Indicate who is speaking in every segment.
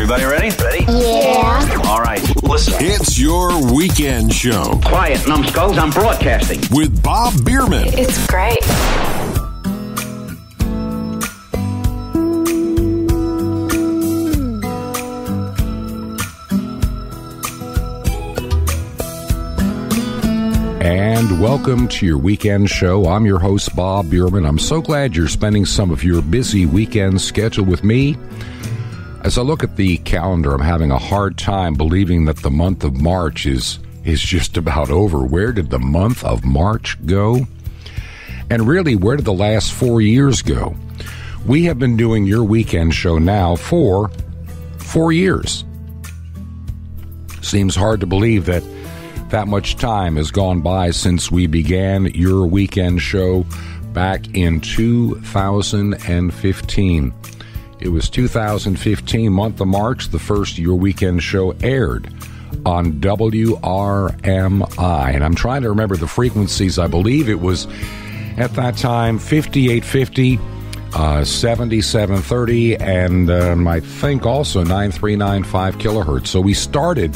Speaker 1: Everybody ready? Ready?
Speaker 2: Yeah.
Speaker 1: All right, listen.
Speaker 3: It's your weekend show
Speaker 1: Quiet, numbskulls. I'm broadcasting.
Speaker 3: with Bob Biermann.
Speaker 4: It's great.
Speaker 5: And welcome to your weekend show. I'm your host, Bob Biermann. I'm so glad you're spending some of your busy weekend schedule with me. As I look at the calendar, I'm having a hard time believing that the month of March is is just about over. Where did the month of March go? And really, where did the last four years go? We have been doing your weekend show now for four years. Seems hard to believe that that much time has gone by since we began your weekend show back in 2015. It was 2015, month of March, the first Your Weekend show aired on WRMI. And I'm trying to remember the frequencies. I believe it was at that time 5850, uh, 7730, and um, I think also 9395 kilohertz. So we started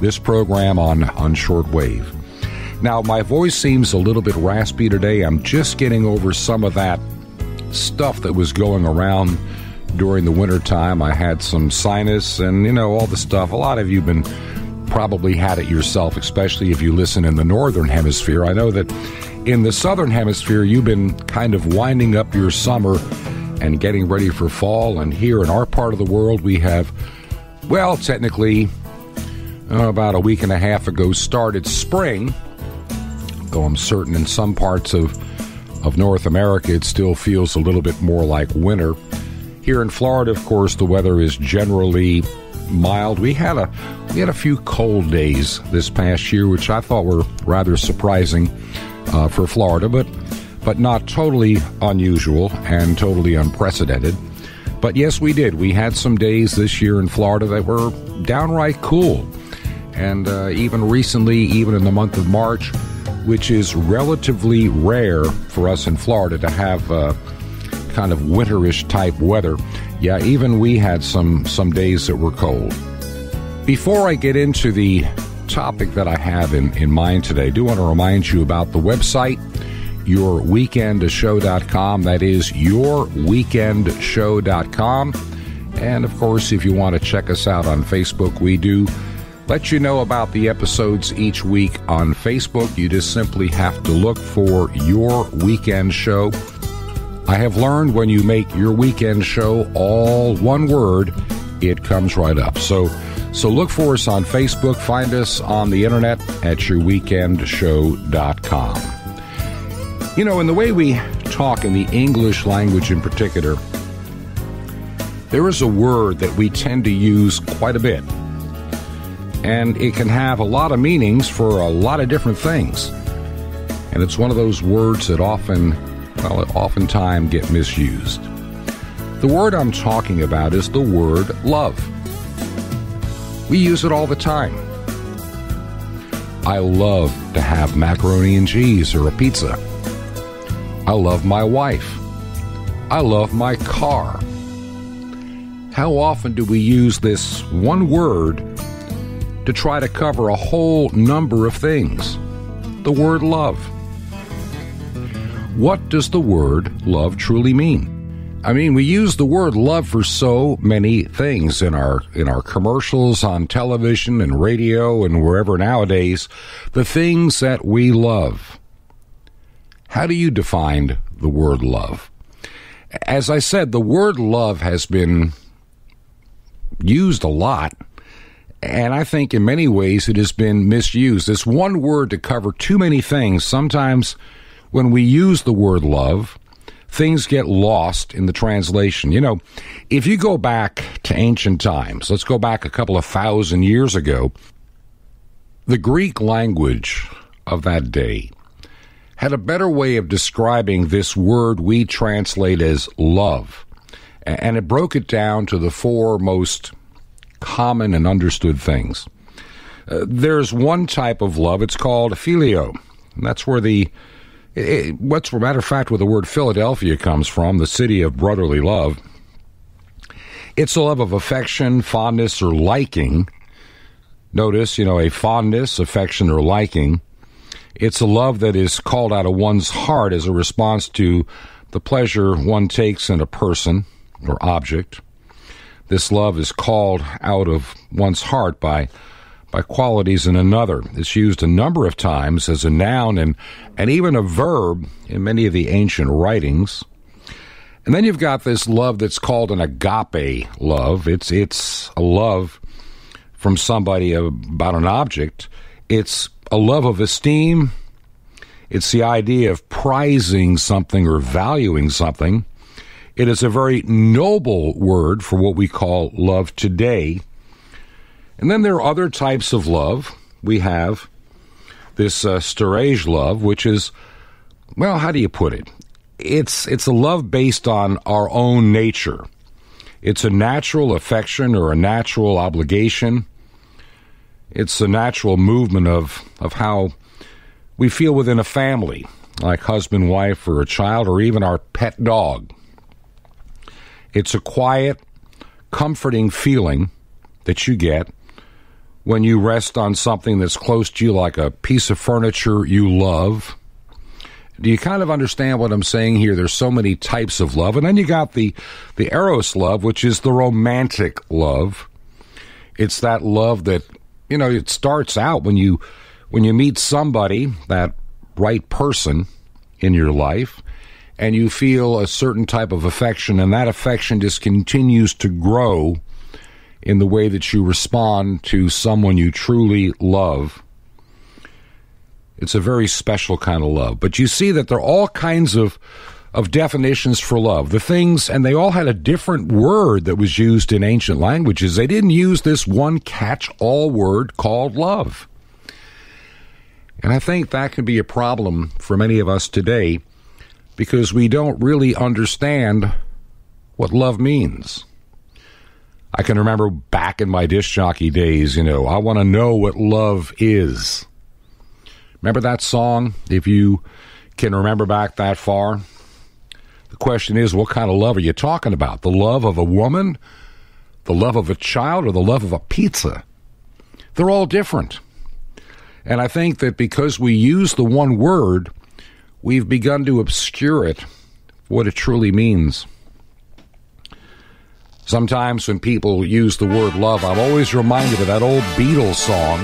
Speaker 5: this program on, on shortwave. Now, my voice seems a little bit raspy today. I'm just getting over some of that stuff that was going around during the winter time. I had some sinus and, you know, all the stuff. A lot of you have been probably had it yourself, especially if you listen in the northern hemisphere. I know that in the southern hemisphere, you've been kind of winding up your summer and getting ready for fall. And here in our part of the world, we have, well, technically, uh, about a week and a half ago, started spring. Though I'm certain in some parts of of North America, it still feels a little bit more like winter. Here in Florida, of course, the weather is generally mild. We had a we had a few cold days this past year, which I thought were rather surprising uh, for Florida, but but not totally unusual and totally unprecedented. But yes, we did. We had some days this year in Florida that were downright cool, and uh, even recently, even in the month of March, which is relatively rare for us in Florida to have. Uh, kind of winterish type weather. Yeah, even we had some some days that were cold. Before I get into the topic that I have in, in mind today, I do want to remind you about the website, yourweekendshow.com. That is yourweekendshow.com. And of course, if you want to check us out on Facebook, we do let you know about the episodes each week on Facebook. You just simply have to look for Your Weekend Show. I have learned when you make your weekend show all one word, it comes right up. So so look for us on Facebook, find us on the internet at yourweekendshow.com. You know, in the way we talk in the English language in particular, there is a word that we tend to use quite a bit. And it can have a lot of meanings for a lot of different things. And it's one of those words that often well, oftentimes get misused. The word I'm talking about is the word love. We use it all the time. I love to have macaroni and cheese or a pizza. I love my wife. I love my car. How often do we use this one word to try to cover a whole number of things? The word love. What does the word love truly mean? I mean, we use the word love for so many things in our in our commercials on television and radio and wherever nowadays, the things that we love. How do you define the word love? As I said, the word love has been used a lot, and I think in many ways it has been misused. It's one word to cover too many things. Sometimes when we use the word love, things get lost in the translation. You know, if you go back to ancient times, let's go back a couple of thousand years ago, the Greek language of that day had a better way of describing this word we translate as love. And it broke it down to the four most common and understood things. Uh, there's one type of love, it's called phileo. And that's where the it, what's a matter of fact where the word Philadelphia comes from, the city of brotherly love. It's a love of affection, fondness, or liking. Notice, you know, a fondness, affection, or liking. It's a love that is called out of one's heart as a response to the pleasure one takes in a person or object. This love is called out of one's heart by by qualities in another. It's used a number of times as a noun and, and even a verb in many of the ancient writings. And then you've got this love that's called an agape love. It's it's a love from somebody about an object. It's a love of esteem. It's the idea of prizing something or valuing something. It is a very noble word for what we call love today. And then there are other types of love. We have this uh, storge love, which is, well, how do you put it? It's it's a love based on our own nature. It's a natural affection or a natural obligation. It's a natural movement of of how we feel within a family, like husband, wife, or a child, or even our pet dog. It's a quiet, comforting feeling that you get when you rest on something that's close to you, like a piece of furniture you love. Do you kind of understand what I'm saying here? There's so many types of love. And then you got the, the Eros love, which is the romantic love. It's that love that, you know, it starts out when you when you meet somebody, that right person in your life, and you feel a certain type of affection, and that affection just continues to grow in the way that you respond to someone you truly love. It's a very special kind of love. But you see that there are all kinds of of definitions for love. The things, and they all had a different word that was used in ancient languages. They didn't use this one catch all word called love. And I think that can be a problem for many of us today because we don't really understand what love means. I can remember back in my disc jockey days, you know, I want to know what love is. Remember that song? If you can remember back that far, the question is, what kind of love are you talking about? The love of a woman, the love of a child, or the love of a pizza? They're all different. And I think that because we use the one word, we've begun to obscure it, what it truly means. Sometimes when people use the word love, I'm always reminded of that old Beatles song.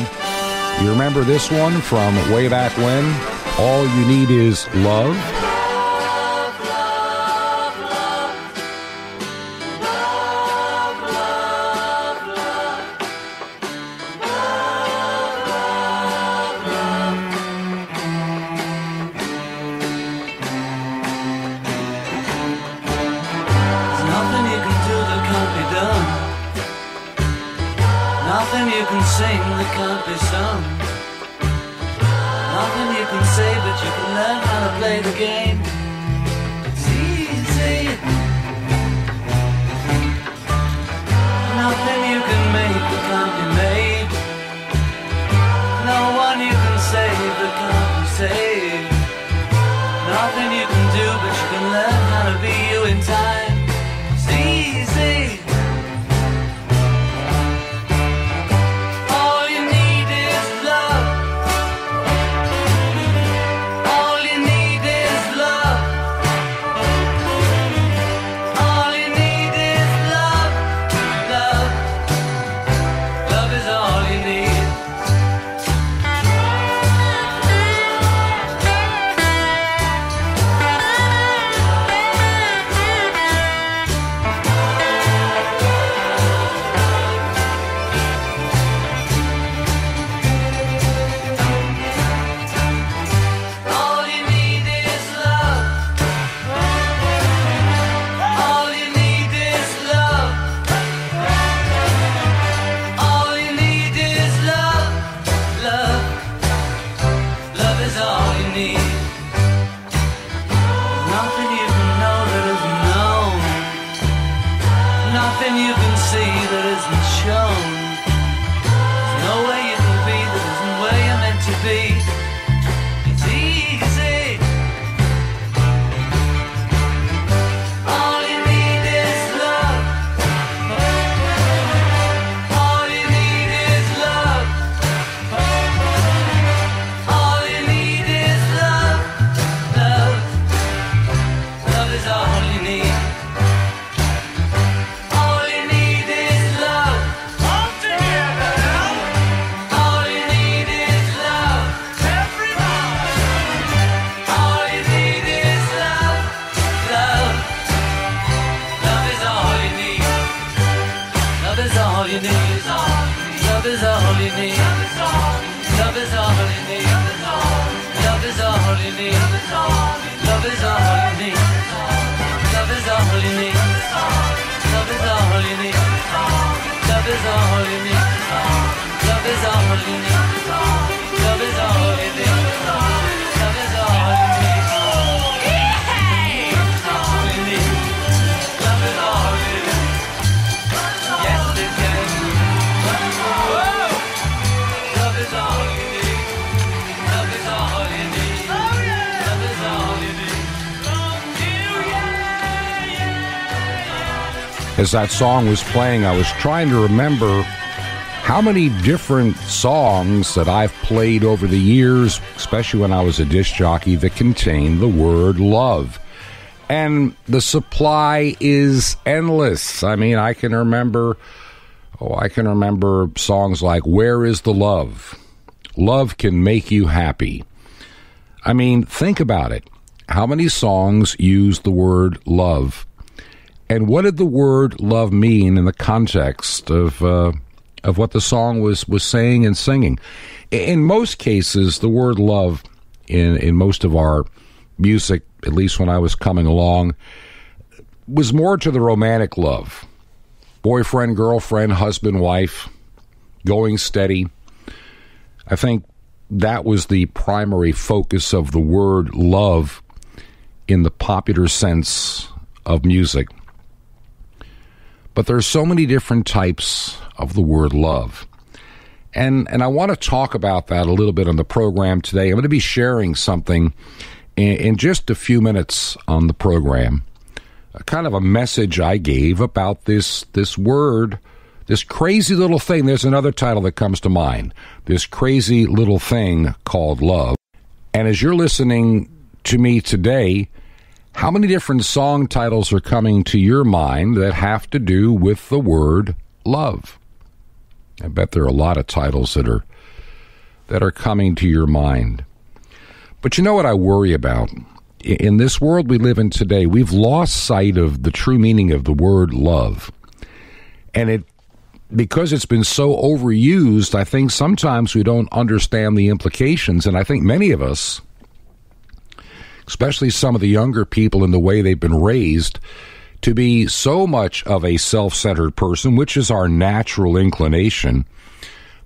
Speaker 5: You remember this one from way back when? All you need is love. As that song was playing, I was trying to remember how many different songs that I've played over the years, especially when I was a disc jockey, that contain the word love. And the supply is endless. I mean, I can remember, oh, I can remember songs like Where is the Love? Love can make you happy. I mean, think about it. How many songs use the word love? And what did the word love mean in the context of uh, of what the song was was saying and singing? In most cases, the word love in in most of our music, at least when I was coming along, was more to the romantic love. Boyfriend, girlfriend, husband, wife, going steady. I think that was the primary focus of the word love in the popular sense of music. But there are so many different types of the word love. And and I want to talk about that a little bit on the program today. I'm going to be sharing something in, in just a few minutes on the program. A kind of a message I gave about this this word, this crazy little thing. There's another title that comes to mind. This crazy little thing called love. And as you're listening to me today, how many different song titles are coming to your mind that have to do with the word love? I bet there are a lot of titles that are that are coming to your mind. But you know what I worry about? In this world we live in today, we've lost sight of the true meaning of the word love. And it because it's been so overused, I think sometimes we don't understand the implications and I think many of us especially some of the younger people in the way they've been raised to be so much of a self centered person, which is our natural inclination,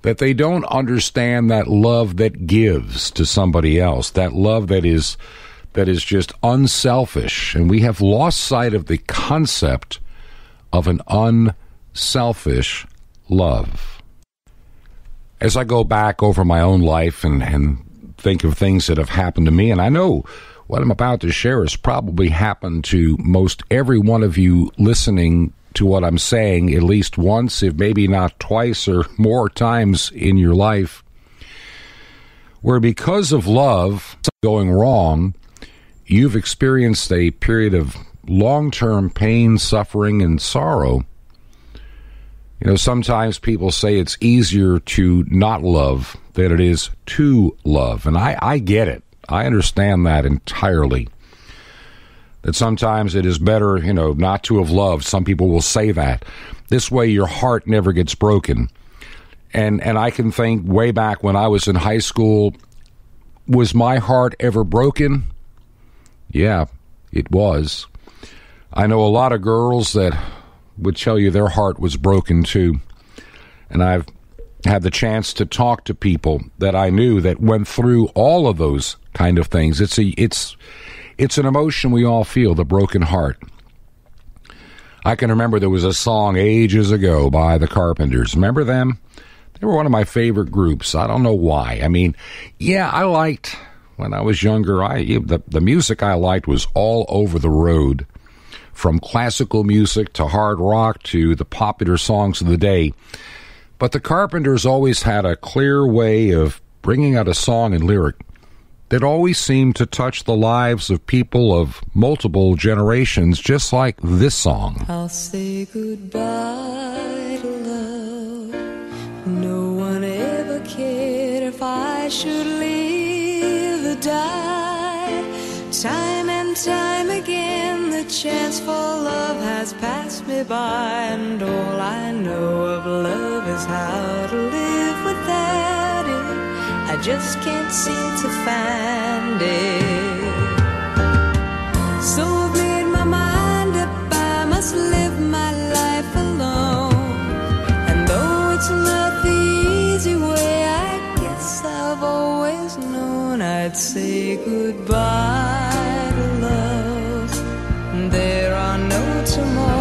Speaker 5: that they don't understand that love that gives to somebody else, that love that is that is just unselfish. And we have lost sight of the concept of an unselfish love. As I go back over my own life and, and think of things that have happened to me, and I know what I'm about to share has probably happened to most every one of you listening to what I'm saying at least once, if maybe not twice or more times in your life, where because of love going wrong, you've experienced a period of long term pain, suffering, and sorrow. You know, sometimes people say it's easier to not love than it is to love. And I, I get it. I understand that entirely. That sometimes it is better, you know, not to have loved. Some people will say that. This way your heart never gets broken. And and I can think way back when I was in high school, was my heart ever broken? Yeah, it was. I know a lot of girls that would tell you their heart was broken too. And I've had the chance to talk to people that I knew that went through all of those kind of things. It's a it's it's an emotion we all feel, the broken heart. I can remember there was a song ages ago by the Carpenters. Remember them? They were one of my favorite groups. I don't know why. I mean, yeah, I liked when I was younger. I the the music I liked was all over the road, from classical music to hard rock to the popular songs of the day. But the Carpenters always had a clear way of bringing out a song and lyric that always seemed to touch the lives of people of multiple generations, just like this song.
Speaker 4: I'll say goodbye to love. No one ever cared if I should live or die. Time and time again, the chance for love has passed me by, and all I know of love is how to live without it. I just can't seem to find it. So I've made my mind up, I must live my life alone. And though it's not the easy way, I guess I've always known I'd say goodbye to love. There are no tomorrows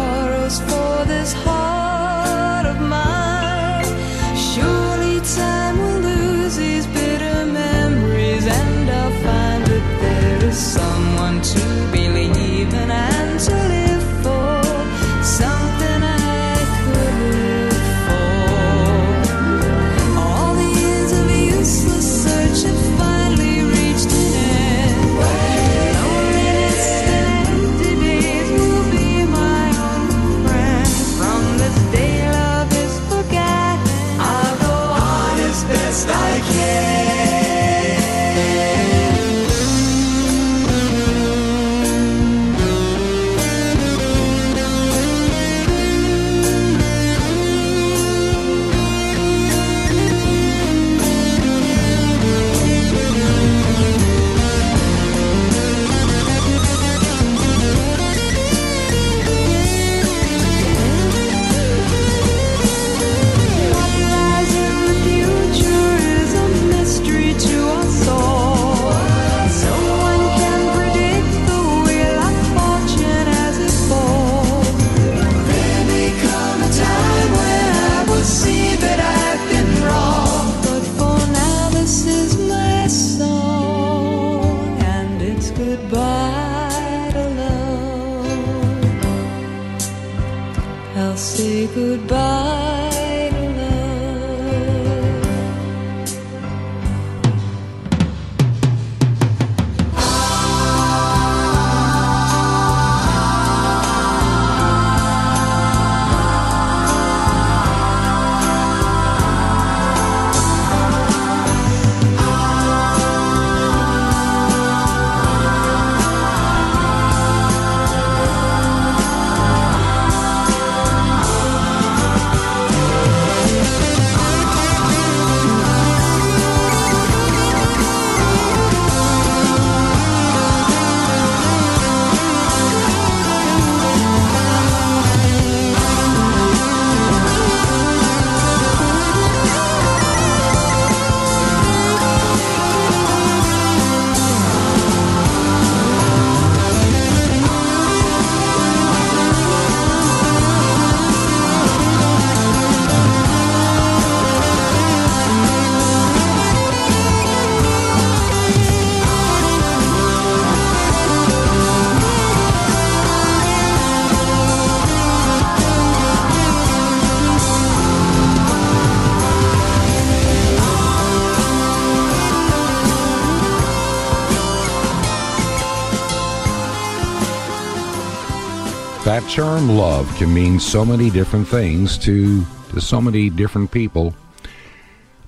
Speaker 5: term love can mean so many different things to, to so many different people.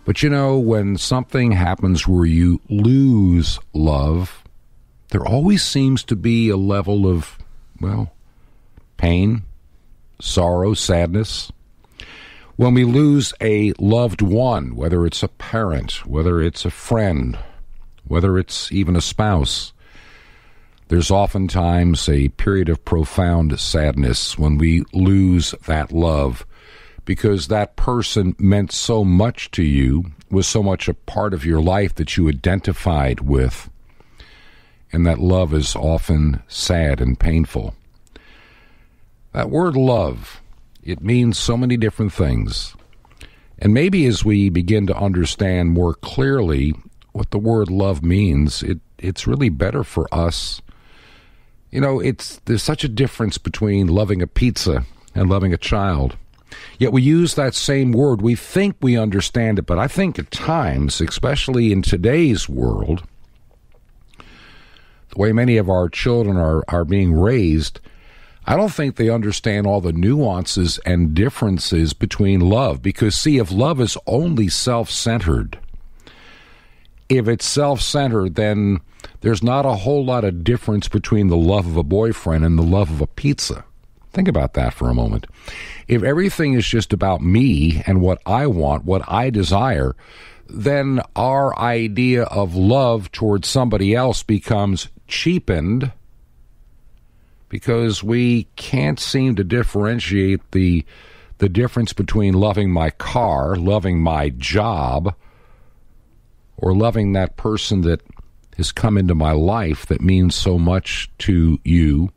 Speaker 5: But you know, when something happens where you lose love, there always seems to be a level of, well, pain, sorrow, sadness. When we lose a loved one, whether it's a parent, whether it's a friend, whether it's even a spouse, there's oftentimes a period of profound sadness when we lose that love because that person meant so much to you, was so much a part of your life that you identified with. And that love is often sad and painful. That word love, it means so many different things. And maybe as we begin to understand more clearly what the word love means, it, it's really better for us you know, it's there's such a difference between loving a pizza and loving a child. Yet we use that same word. We think we understand it, but I think at times, especially in today's world, the way many of our children are, are being raised, I don't think they understand all the nuances and differences between love. Because, see, if love is only self centered, if it's self centered, then there's not a whole lot of difference between the love of a boyfriend and the love of a pizza. Think about that for a moment. if everything is just about me and what I want, what I desire, then our idea of love towards somebody else becomes cheapened because we can't seem to differentiate the the difference between loving my car, loving my job, or loving that person that has come into my life that means so much to you.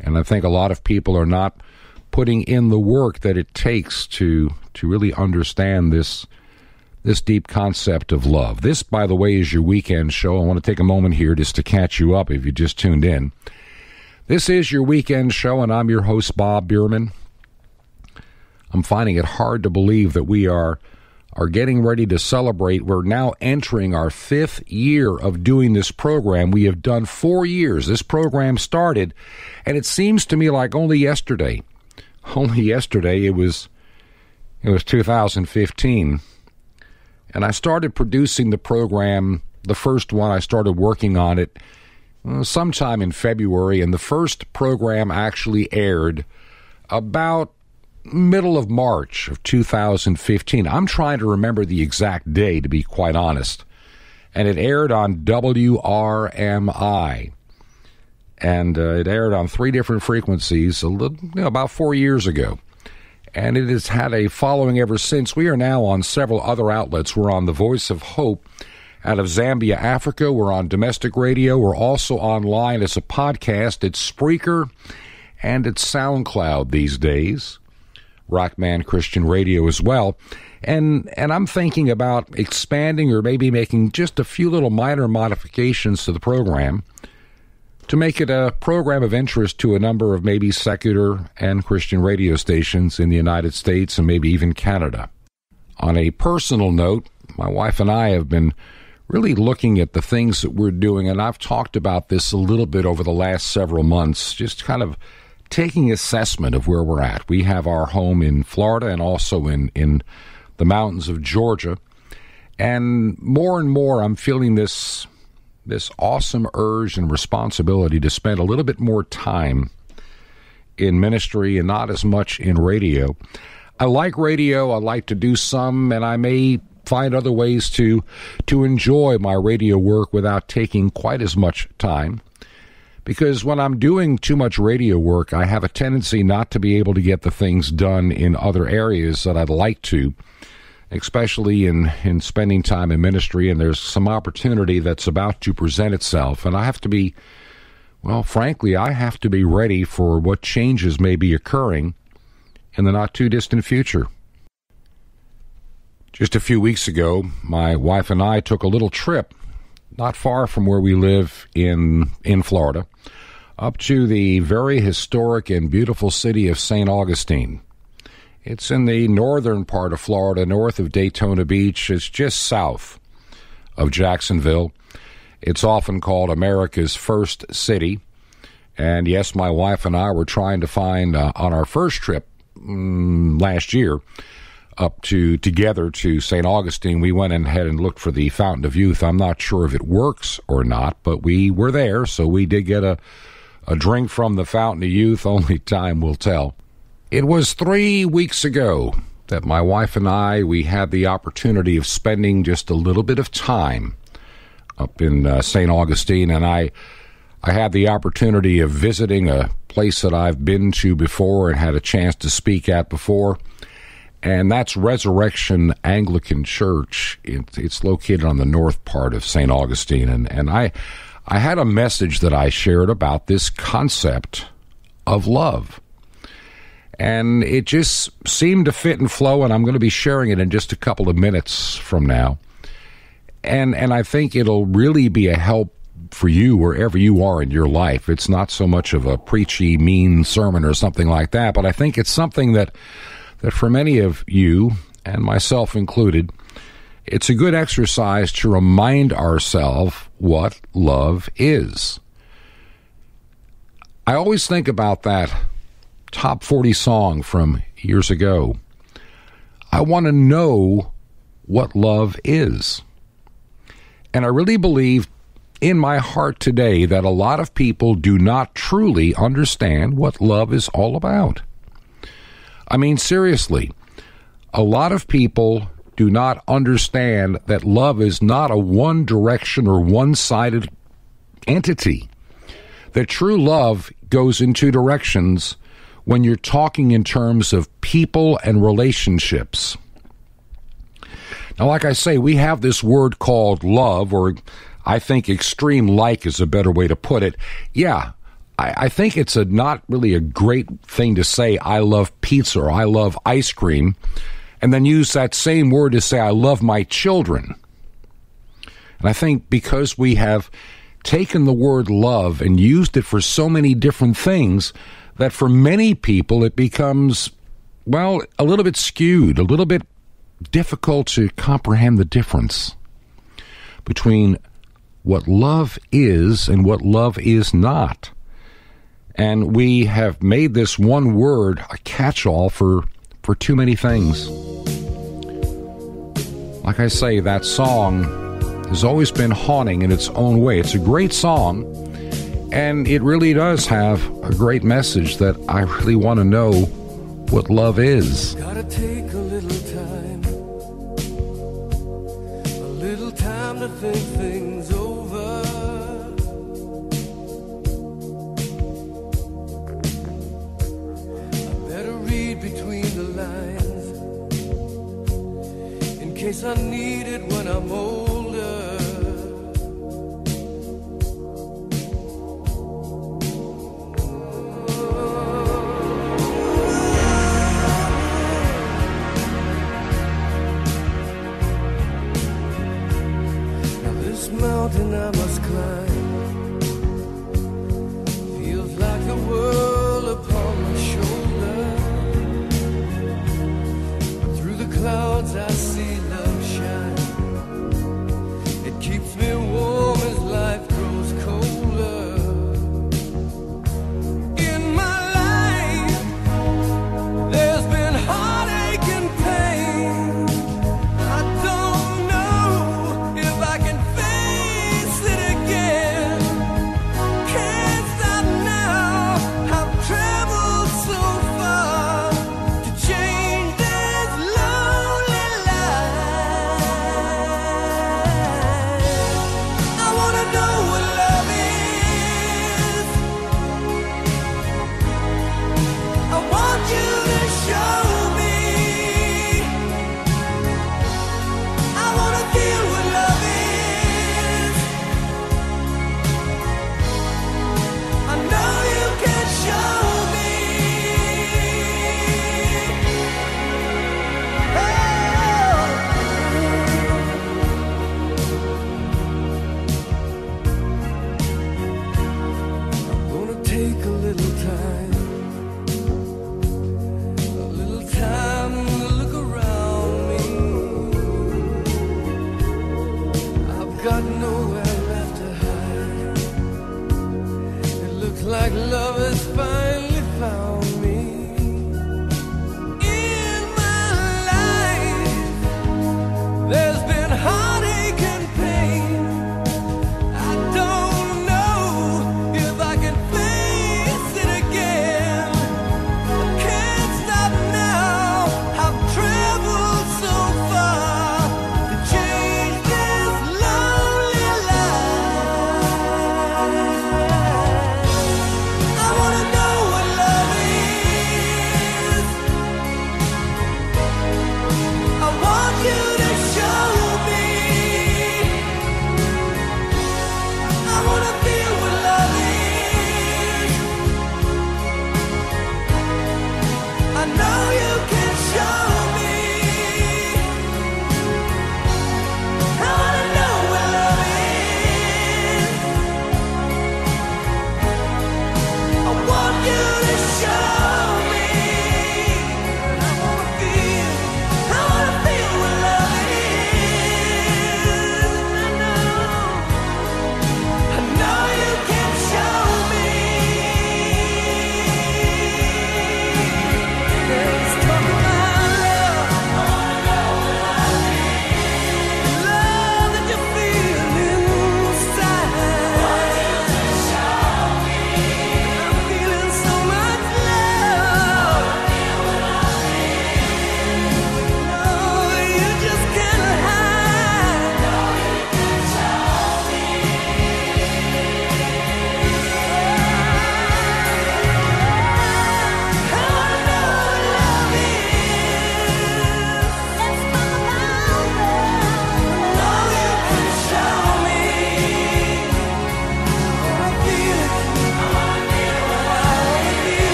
Speaker 5: And I think a lot of people are not putting in the work that it takes to to really understand this this deep concept of love. This, by the way, is your weekend show. I want to take a moment here just to catch you up if you just tuned in. This is your weekend show, and I'm your host, Bob Biermann. I'm finding it hard to believe that we are are getting ready to celebrate. We're now entering our fifth year of doing this program. We have done four years. This program started, and it seems to me like only yesterday. Only yesterday it was it was 2015. And I started producing the program, the first one, I started working on it uh, sometime in February, and the first program actually aired about middle of March of 2015. I'm trying to remember the exact day, to be quite honest. And it aired on WRMI. And uh, it aired on three different frequencies a little, you know, about four years ago. And it has had a following ever since. We are now on several other outlets. We're on The Voice of Hope out of Zambia, Africa. We're on domestic radio. We're also online as a podcast. It's Spreaker and it's SoundCloud these days. Rockman Christian Radio as well. And and I'm thinking about expanding or maybe making just a few little minor modifications to the program to make it a program of interest to a number of maybe secular and Christian radio stations in the United States and maybe even Canada. On a personal note, my wife and I have been really looking at the things that we're doing, and I've talked about this a little bit over the last several months, just kind of taking assessment of where we're at. We have our home in Florida and also in, in the mountains of Georgia. And more and more, I'm feeling this this awesome urge and responsibility to spend a little bit more time in ministry and not as much in radio. I like radio. I like to do some, and I may find other ways to to enjoy my radio work without taking quite as much time. Because when I'm doing too much radio work, I have a tendency not to be able to get the things done in other areas that I'd like to especially in, in spending time in ministry, and there's some opportunity that's about to present itself. And I have to be, well, frankly, I have to be ready for what changes may be occurring in the not too distant future. Just a few weeks ago, my wife and I took a little trip not far from where we live in in Florida, up to the very historic and beautiful city of St. Augustine. It's in the northern part of Florida, north of Daytona Beach. It's just south of Jacksonville. It's often called America's first city. And yes, my wife and I were trying to find uh, on our first trip mm, last year up to together to St. Augustine. We went ahead and looked for the Fountain of Youth. I'm not sure if it works or not, but we were there, so we did get a a drink from the Fountain of Youth. Only time will tell. It was three weeks ago that my wife and I we had the opportunity of spending just a little bit of time up in uh, St. Augustine, and I I had the opportunity of visiting a place that I've been to before and had a chance to speak at before, and that's Resurrection Anglican Church. It, it's located on the north part of St. Augustine, and and I I had a message that I shared about this concept of love and it just seemed to fit and flow and i'm going to be sharing it in just a couple of minutes from now and and i think it'll really be a help for you wherever you are in your life it's not so much of a preachy mean sermon or something like that but i think it's something that that for many of you and myself included it's a good exercise to remind ourselves what love is i always think about that top 40 song from years ago. I want to know what love is. And I really believe in my heart today that a lot of people do not truly understand what love is all about. I mean, seriously, a lot of people do not understand that love is not a one direction or one sided entity. That true love goes in two directions when you're talking in terms of people and relationships. Now, like I say, we have this word called love, or I think extreme like is a better way to put it. Yeah, I, I think it's a not really a great thing to say, I love pizza or I love ice cream, and then use that same word to say, I love my children. And I think because we have taken the word love and used it for so many different things, that for many people it becomes, well, a little bit skewed, a little bit difficult to comprehend the difference between what love is and what love is not. And we have made this one word a catch all for, for too many things. Like I say, that song has always been haunting in its own way. It's a great song, and it really does have a great message that I really want to know what love is.
Speaker 6: Gotta case I need it when I'm older. Now this mountain I must climb feels like the world upon my shoulder. Through the clouds I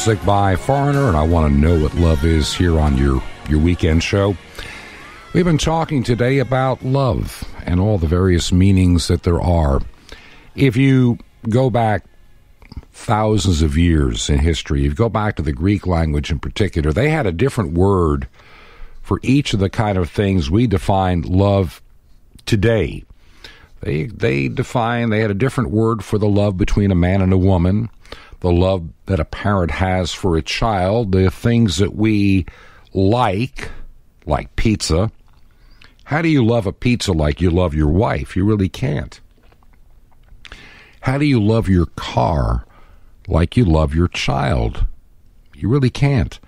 Speaker 5: Music by Foreigner, and I want to know what love is here on your, your weekend show. We've been talking today about love and all the various meanings that there are. If you go back thousands of years in history, if you go back to the Greek language in particular, they had a different word for each of the kind of things we define love today. They they define they had a different word for the love between a man and a woman, the love that a parent has for a child, the things that we like, like pizza. How do you love a pizza like you love your wife? You really can't. How do you love your car like you love your child? You really can't.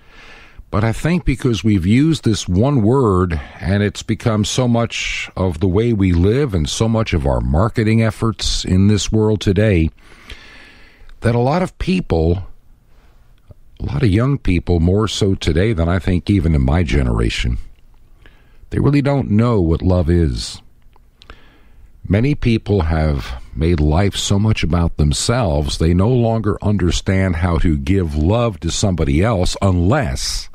Speaker 5: But I think because we've used this one word and it's become so much of the way we live and so much of our marketing efforts in this world today, that a lot of people, a lot of young people, more so today than I think even in my generation, they really don't know what love is. Many people have made life so much about themselves, they no longer understand how to give love to somebody else unless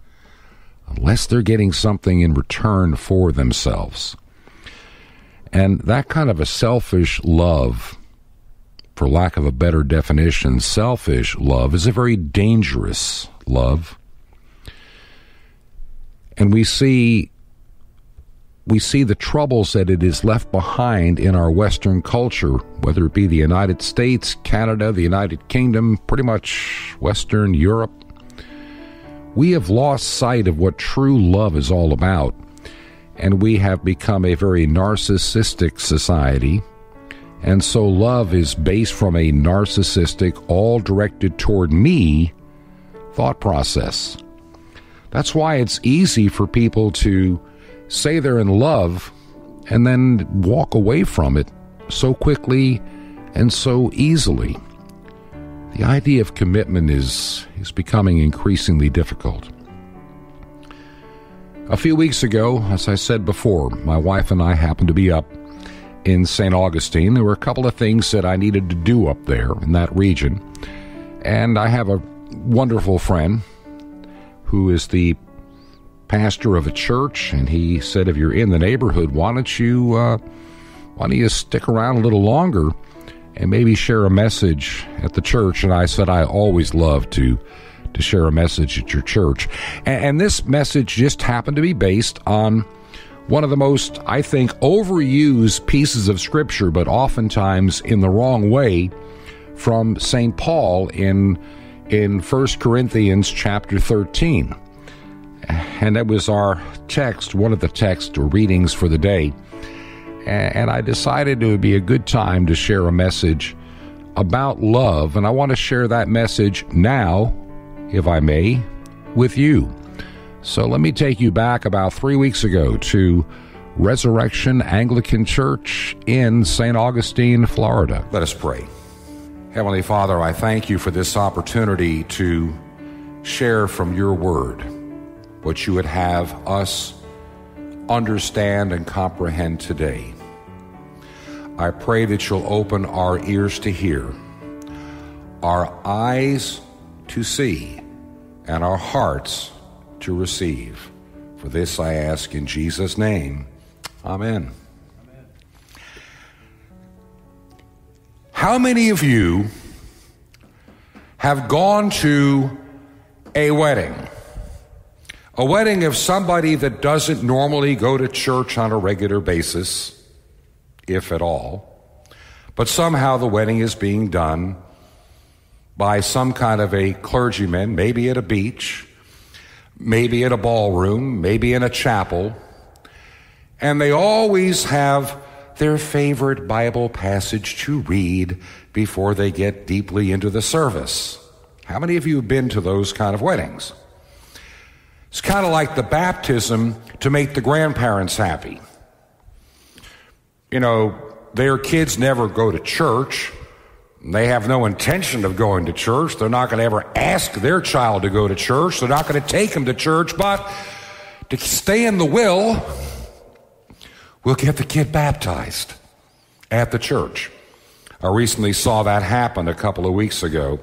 Speaker 5: unless they're getting something in return for themselves. And that kind of a selfish love, for lack of a better definition, selfish love is a very dangerous love. And we see we see the troubles that it has left behind in our Western culture, whether it be the United States, Canada, the United Kingdom, pretty much Western Europe. We have lost sight of what true love is all about, and we have become a very narcissistic society. And so love is based from a narcissistic, all directed toward me thought process. That's why it's easy for people to say they're in love and then walk away from it so quickly and so easily. The idea of commitment is, is becoming increasingly difficult. A few weeks ago, as I said before, my wife and I happened to be up in St. Augustine. There were a couple of things that I needed to do up there in that region. And I have a wonderful friend who is the pastor of a church, and he said, "If you're in the neighborhood, why don't you uh, why don't you stick around a little longer and maybe share a message at the church?" And I said, "I always love to to share a message at your church," and, and this message just happened to be based on one of the most, I think, overused pieces of scripture, but oftentimes in the wrong way, from St. Paul in in 1 Corinthians chapter 13 and that was our text, one of the text or readings for the day. And I decided it would be a good time to share a message about love, and I want to share that message now, if I may, with you. So let me take you back about three weeks ago to Resurrection Anglican Church in St. Augustine, Florida. Let us pray. Heavenly Father, I thank you for this opportunity to share from your word what you would have us understand and comprehend today. I pray that you'll open our ears to hear, our eyes to see, and our hearts to receive. For this I ask in Jesus' name. Amen. How many of you have gone to a wedding? A wedding of somebody that doesn't normally go to church on a regular basis, if at all, but somehow the wedding is being done by some kind of a clergyman, maybe at a beach, maybe in a ballroom, maybe in a chapel, and they always have their favorite Bible passage to read before they get deeply into the service. How many of you have been to those kind of weddings? It's kind of like the baptism to make the grandparents happy. You know, their kids never go to church. They have no intention of going to church. They're not going to ever ask their child to go to church. They're not going to take them to church, but to stay in the will, we'll get the kid baptized at the church. I recently saw that happen a couple of weeks ago.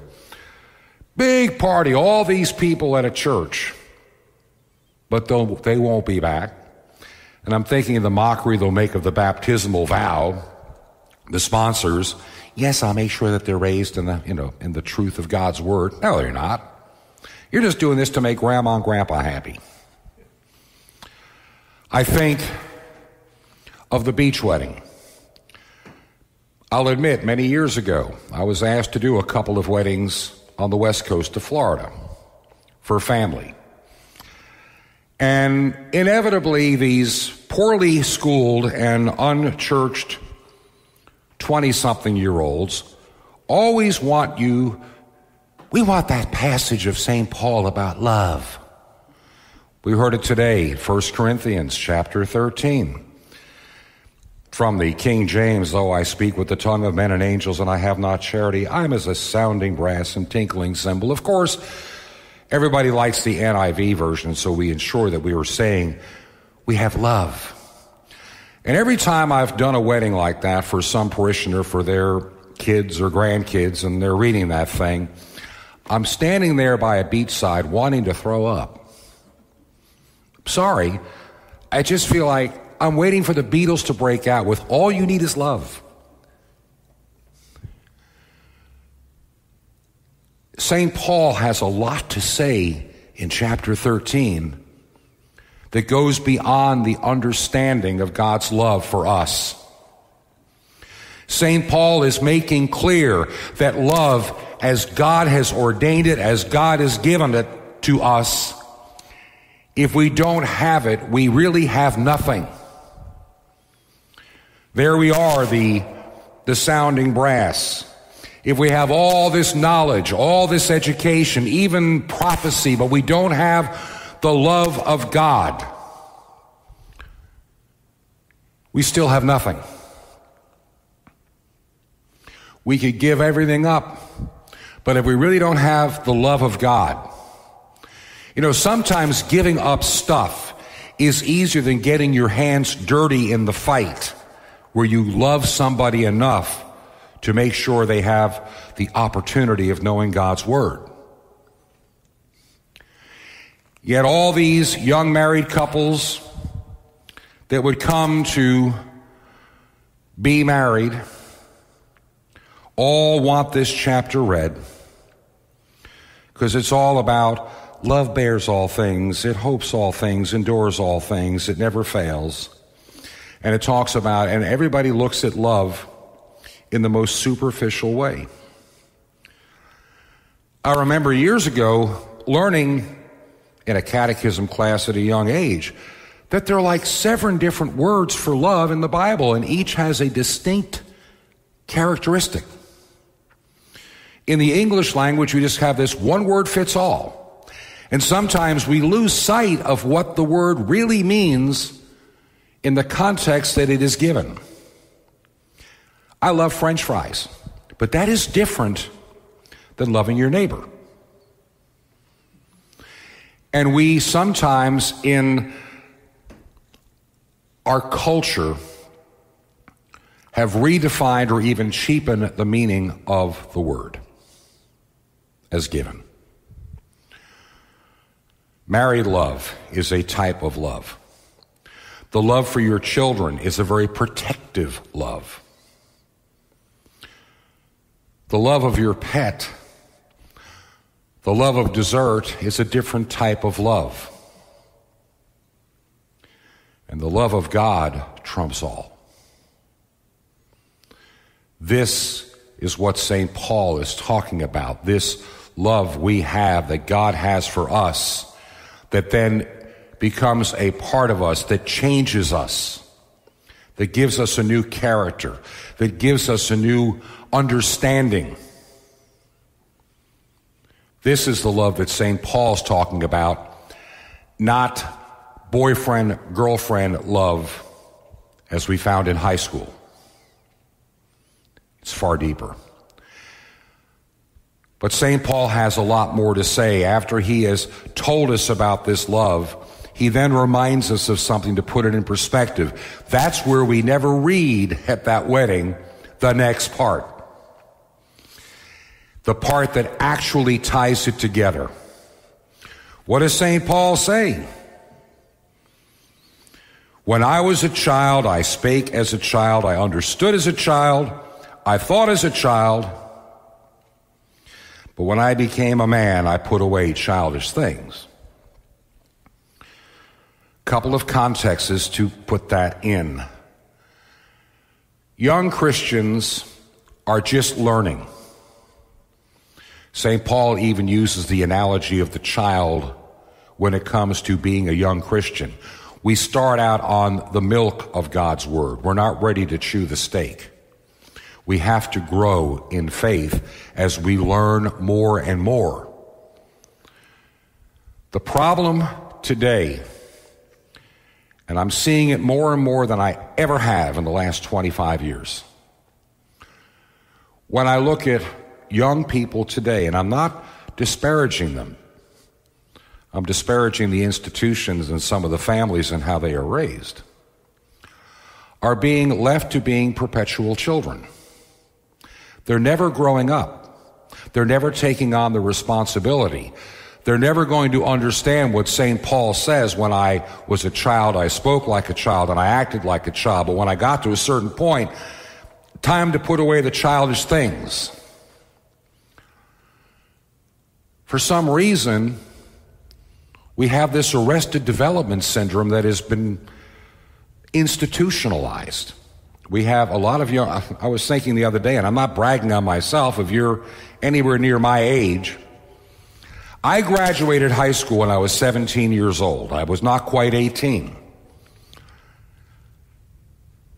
Speaker 5: Big party, all these people at a church, but they won't be back. And I'm thinking of the mockery they'll make of the baptismal vow. The sponsors, yes, I'll make sure that they're raised in the, you know, in the truth of God's word. No, they're not. You're just doing this to make grandma and grandpa happy. I think of the beach wedding. I'll admit, many years ago, I was asked to do a couple of weddings on the west coast of Florida for family. And inevitably, these poorly schooled and unchurched 20 something year olds always want you, we want that passage of St. Paul about love. We heard it today, 1 Corinthians chapter 13. From the King James, though I speak with the tongue of men and angels and I have not charity, I'm as a sounding brass and tinkling cymbal. Of course, everybody likes the NIV version, so we ensure that we are saying we have love. And every time I've done a wedding like that for some parishioner for their kids or grandkids and they're reading that thing, I'm standing there by a beachside wanting to throw up. Sorry, I just feel like I'm waiting for the Beatles to break out with All You Need Is Love. St. Paul has a lot to say in chapter 13 that goes beyond the understanding of God's love for us. St. Paul is making clear that love, as God has ordained it, as God has given it to us, if we don't have it, we really have nothing. There we are, the, the sounding brass. If we have all this knowledge, all this education, even prophecy, but we don't have the love of God, we still have nothing. We could give everything up, but if we really don't have the love of God, you know, sometimes giving up stuff is easier than getting your hands dirty in the fight where you love somebody enough to make sure they have the opportunity of knowing God's Word. Yet all these young married couples that would come to be married all want this chapter read because it's all about love bears all things, it hopes all things, endures all things, it never fails. And it talks about, and everybody looks at love in the most superficial way. I remember years ago learning in a catechism class at a young age that there are like seven different words for love in the Bible, and each has a distinct characteristic. In the English language, we just have this one word fits all. And sometimes we lose sight of what the word really means in the context that it is given. I love French fries, but that is different than loving your neighbor. And we sometimes in our culture have redefined or even cheapened the meaning of the word as given. Married love is a type of love. The love for your children is a very protective love. The love of your pet, the love of dessert is a different type of love. And the love of God trumps all. This is what St. Paul is talking about. This love we have that God has for us that then becomes a part of us, that changes us, that gives us a new character, that gives us a new understanding. This is the love that St. Paul's talking about, not boyfriend girlfriend love as we found in high school. It's far deeper. But St. Paul has a lot more to say after he has told us about this love. He then reminds us of something to put it in perspective. That's where we never read at that wedding the next part. The part that actually ties it together. What does St. Paul say? When I was a child, I spake as a child, I understood as a child, I thought as a child. But when I became a man, I put away childish things. Couple of contexts to put that in. Young Christians are just learning. St. Paul even uses the analogy of the child when it comes to being a young Christian. We start out on the milk of God's Word. We're not ready to chew the steak. We have to grow in faith as we learn more and more. The problem today, and I'm seeing it more and more than I ever have in the last 25 years. When I look at young people today, and I'm not disparaging them, I'm disparaging the institutions and some of the families and how they are raised, are being left to being perpetual children. They're never growing up. They're never taking on the responsibility. They're never going to understand what St. Paul says when I was a child, I spoke like a child and I acted like a child. But when I got to a certain point, time to put away the childish things. For some reason, we have this arrested development syndrome that has been institutionalized. We have a lot of young, I was thinking the other day, and I'm not bragging on myself, if you're anywhere near my age, I graduated high school when I was 17 years old. I was not quite 18.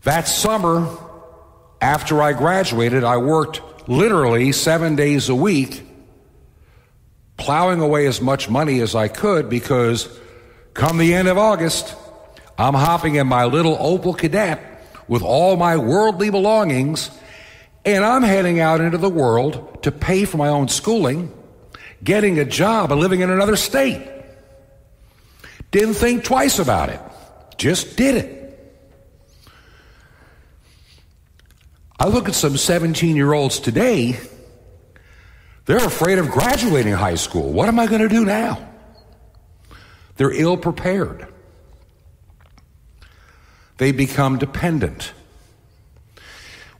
Speaker 5: That summer, after I graduated, I worked literally seven days a week, plowing away as much money as I could because come the end of August, I'm hopping in my little Opel Kadett with all my worldly belongings, and I'm heading out into the world to pay for my own schooling, getting a job, and living in another state. Didn't think twice about it, just did it. I look at some 17 year olds today, they're afraid of graduating high school. What am I going to do now? They're ill prepared they become dependent.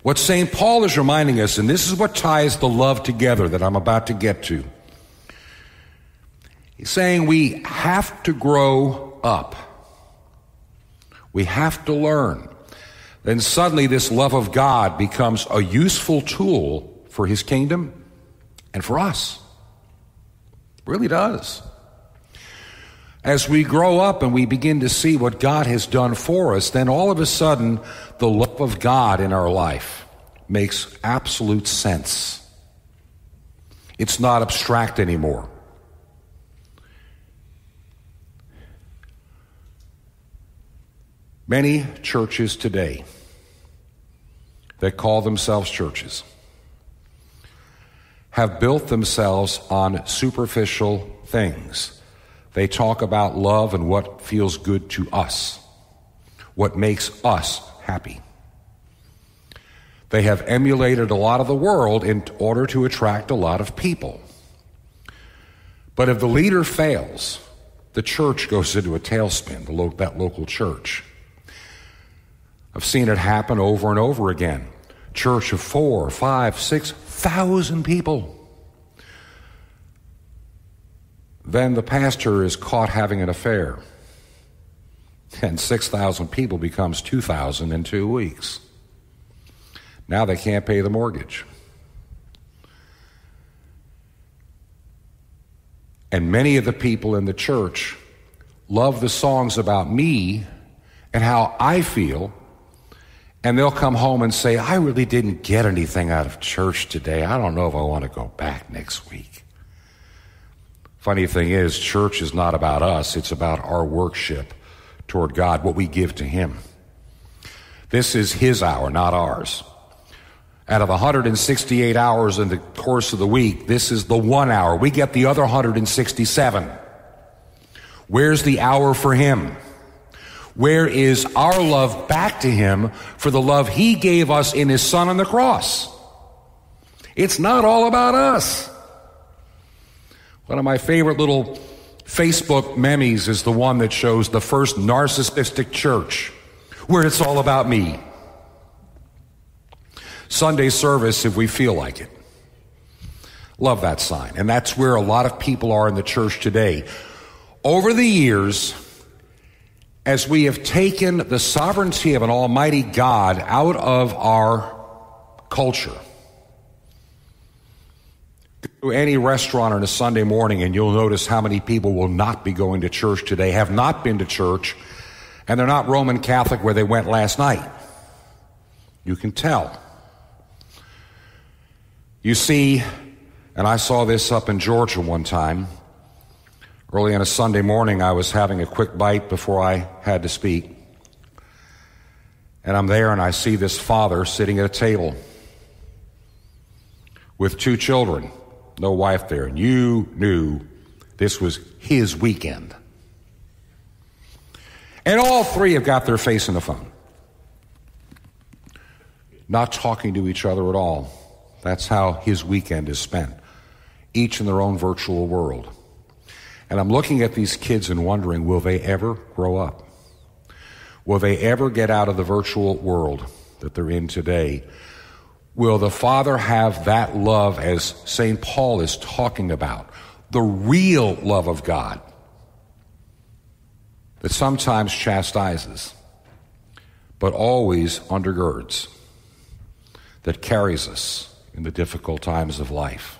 Speaker 5: What St. Paul is reminding us, and this is what ties the love together that I'm about to get to. He's saying we have to grow up. We have to learn. Then suddenly, this love of God becomes a useful tool for His kingdom and for us. It really does. As we grow up and we begin to see what God has done for us, then all of a sudden, the love of God in our life makes absolute sense. It's not abstract anymore. Many churches today that call themselves churches have built themselves on superficial things they talk about love and what feels good to us, what makes us happy. They have emulated a lot of the world in order to attract a lot of people. But if the leader fails, the church goes into a tailspin, the lo- that local church. I've seen it happen over and over again. Church of four, five, six thousand people. Then the pastor is caught having an affair. And 6,000 people becomes 2,000 in two weeks. Now they can't pay the mortgage. And many of the people in the church love the songs about me and how I feel. And they'll come home and say, I really didn't get anything out of church today. I don't know if I want to go back next week. Funny thing is, church is not about us, it's about our worship toward God, what we give to Him. This is His hour, not ours. Out of 168 hours in the course of the week, this is the one hour. We get the other 167. Where's the hour for Him? Where is our love back to Him for the love He gave us in His Son on the cross? It's not all about us. One of my favorite little Facebook memes is the one that shows the first narcissistic church where it's all about me. Sunday service if we feel like it. Love that sign. And that's where a lot of people are in the church today. Over the years, as we have taken the sovereignty of an almighty God out of our culture, Go to any restaurant on a Sunday morning and you'll notice how many people will not be going to church today, have not been to church, and they're not Roman Catholic where they went last night. You can tell. You see, and I saw this up in Georgia one time. Early on a Sunday morning, I was having a quick bite before I had to speak. And I'm there and I see this father sitting at a table with two children, no wife there. And you knew this was his weekend. And all three have got their face in the phone, not talking to each other at all. That's how his weekend is spent, each in their own virtual world. And I'm looking at these kids and wondering will they ever grow up? Will they ever get out of the virtual world that they're in today? Will the Father have that love as St. Paul is talking about? The real love of God that sometimes chastises, but always undergirds, that carries us in the difficult times of life.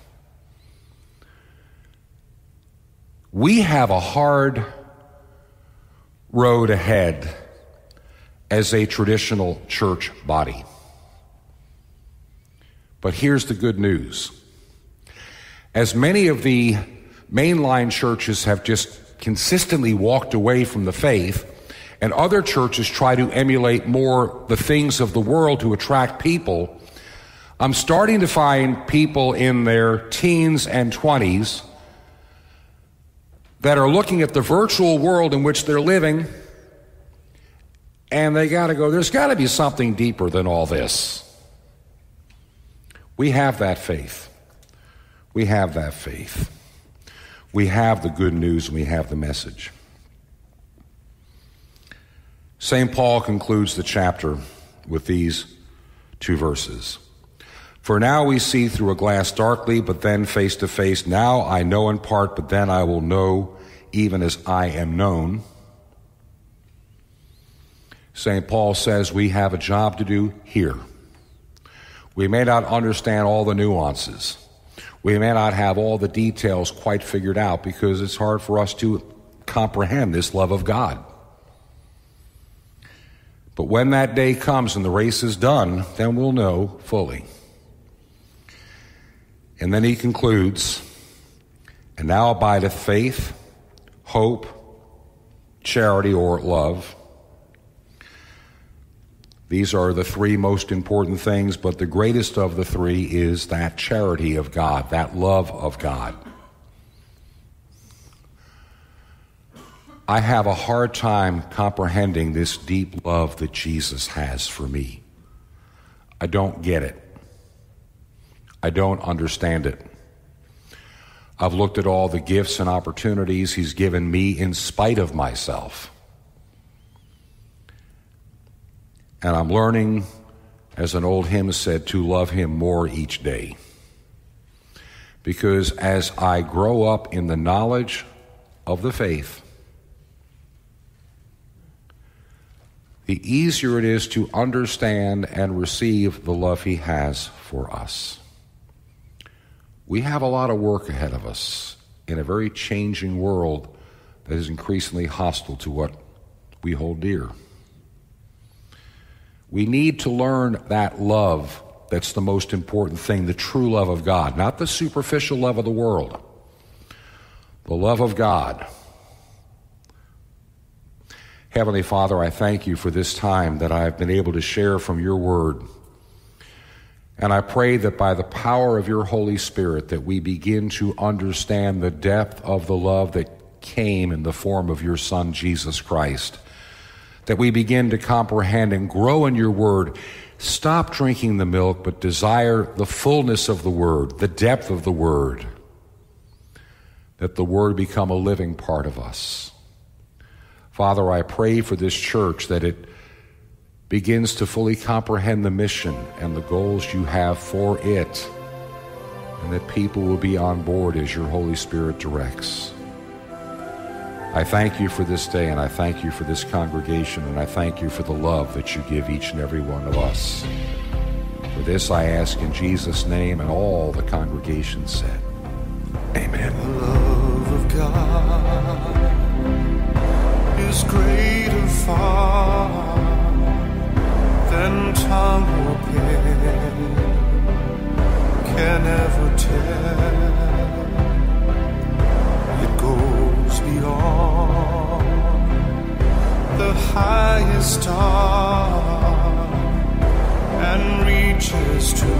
Speaker 5: We have a hard road ahead as a traditional church body. But here's the good news. As many of the mainline churches have just consistently walked away from the faith, and other churches try to emulate more the things of the world to attract people, I'm starting to find people in their teens and 20s that are looking at the virtual world in which they're living and they got to go, there's got to be something deeper than all this. We have that faith. We have that faith. We have the good news and we have the message. St. Paul concludes the chapter with these two verses. For now we see through a glass darkly, but then face to face. Now I know in part, but then I will know even as I am known. St. Paul says we have a job to do here. We may not understand all the nuances. We may not have all the details quite figured out because it's hard for us to comprehend this love of God. But when that day comes and the race is done, then we'll know fully. And then he concludes, and now abideth faith, hope, charity, or love. These are the three most important things, but the greatest of the three is that charity of God, that love of God. I have a hard time comprehending this deep love that Jesus has for me. I don't get it. I don't understand it. I've looked at all the gifts and opportunities He's given me in spite of myself. And I'm learning, as an old hymn said, to love Him more each day. Because as I grow up in the knowledge of the faith, the easier it is to understand and receive the love He has for us. We have a lot of work ahead of us in a very changing world that is increasingly hostile to what we hold dear. We need to learn that love that's the most important thing, the true love of God, not the superficial love of the world. The love of God. Heavenly Father, I thank you for this time that I've been able to share from your word. And I pray that by the power of your Holy Spirit that we begin to understand the depth of the love that came in the form of your Son, Jesus Christ. That we begin to comprehend and grow in your word Stop drinking the milk, but desire the fullness of the Word, the depth of the Word. That the Word become a living part of us. Father, I pray for this church that it begins to fully comprehend the mission and the goals you have for it, and that people will be on board as your Holy Spirit directs. I thank you for this day, and I thank you for this congregation, and I thank you for the love that you give each and every one of us. For this I ask in Jesus' name, and all the congregation said, Amen.
Speaker 6: love of God is greater far tongue or can ever tell. It goes beyond the highest star and reaches to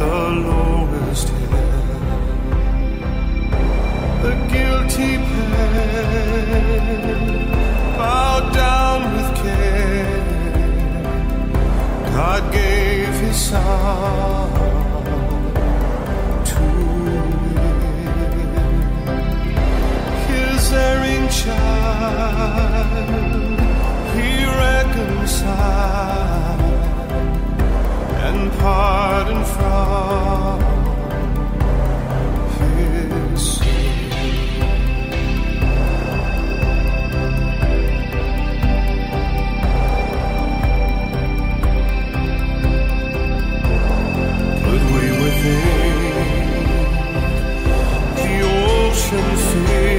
Speaker 6: the lowest hill. The guilty pen bowed down with care. God gave His Son to it. His erring child He reconciled and pardoned from ocean feel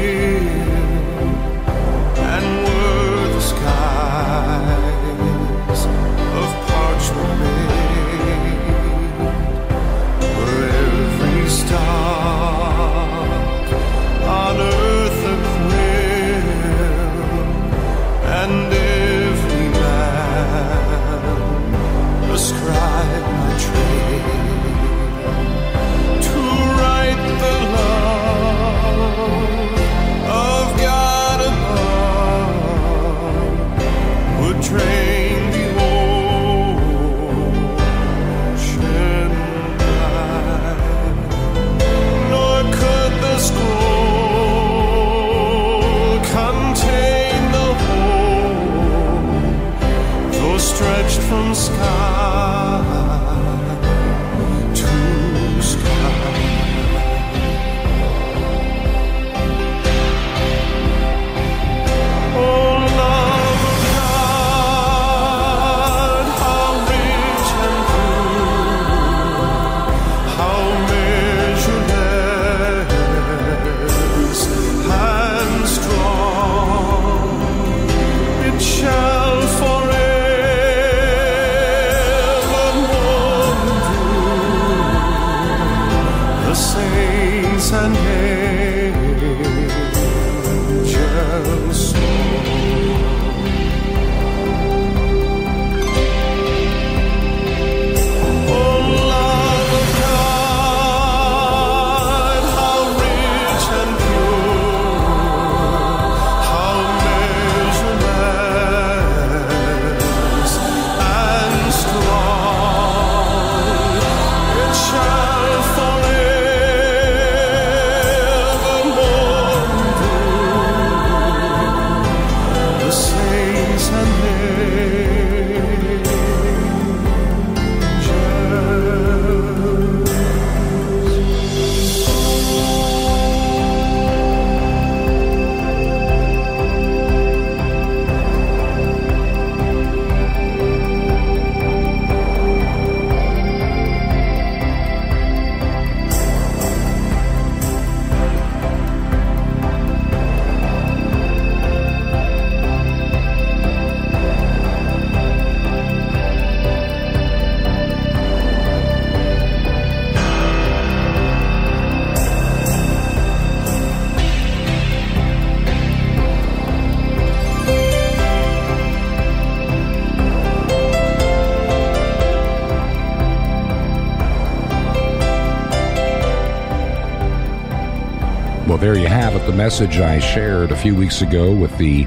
Speaker 5: message I shared a few weeks ago with the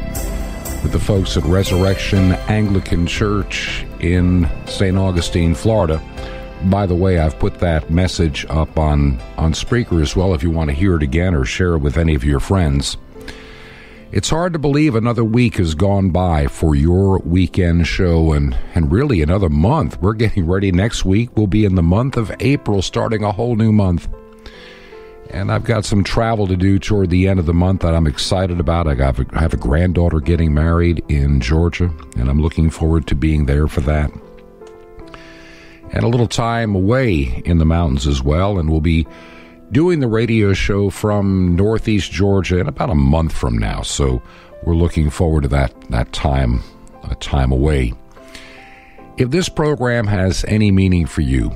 Speaker 5: with the folks at Resurrection Anglican Church in St. Augustine, Florida. By the way, I've put that message up on, on Spreaker as well if you want to hear it again or share it with any of your friends. It's hard to believe another week has gone by for your weekend show and, and really another month. We're getting ready next week. We'll be in the month of April, starting a whole new month. And I've got some travel to do toward the end of the month that I'm excited about. I a, I have a granddaughter getting married in Georgia, and I'm looking forward to being there for that. And a little time away in the mountains as well, and we'll be doing the radio show from Northeast Georgia in about a month from now. So we're looking forward to that that time, a time away. If this program has any meaning for you,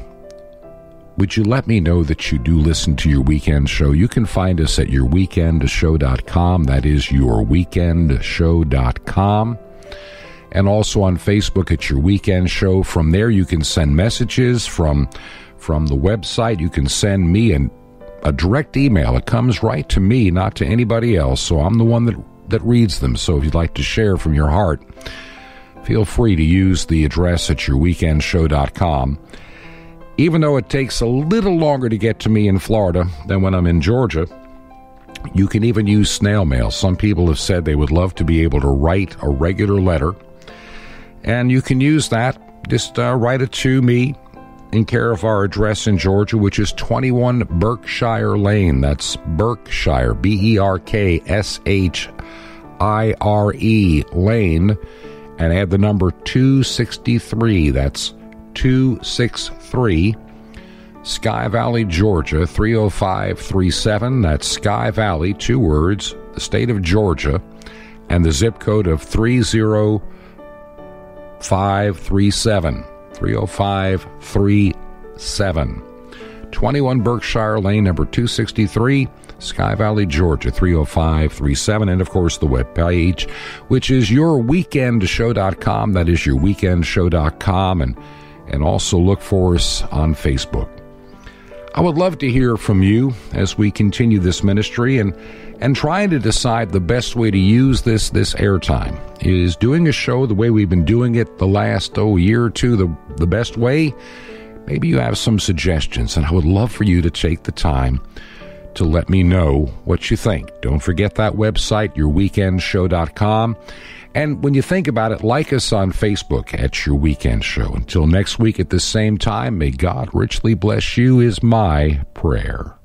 Speaker 5: would you let me know that you do listen to your weekend show? You can find us at yourweekendshow.com. That is yourweekendshow.com. And also on Facebook at Your Weekend Show. From there, you can send messages from from the website. You can send me an, a direct email. It comes right to me, not to anybody else. So I'm the one that, that reads them. So if you'd like to share from your heart, feel free to use the address at yourweekendshow.com even though it takes a little longer to get to me in Florida than when I'm in Georgia, you can even use snail mail. Some people have said they would love to be able to write a regular letter, and you can use that. Just uh, write it to me in care of our address in Georgia, which is 21 Berkshire Lane. That's Berkshire, B E R K S H I R E Lane, and add the number 263. That's 263 Sky Valley, Georgia 30537. That's Sky Valley, two words, the state of Georgia, and the zip code of 30537. 30537. 21 Berkshire Lane, number 263, Sky Valley, Georgia 30537. And of course, the webpage, which is yourweekendshow.com. That is yourweekendshow.com. And and also look for us on Facebook. I would love to hear from you as we continue this ministry and and trying to decide the best way to use this this airtime. Is doing a show the way we've been doing it the last oh year or two the the best way? Maybe you have some suggestions and I would love for you to take the time to let me know what you think. Don't forget that website yourweekendshow.com and when you think about it, like us on Facebook at Your Weekend Show. Until next week at the same time, may God richly bless you, is my prayer.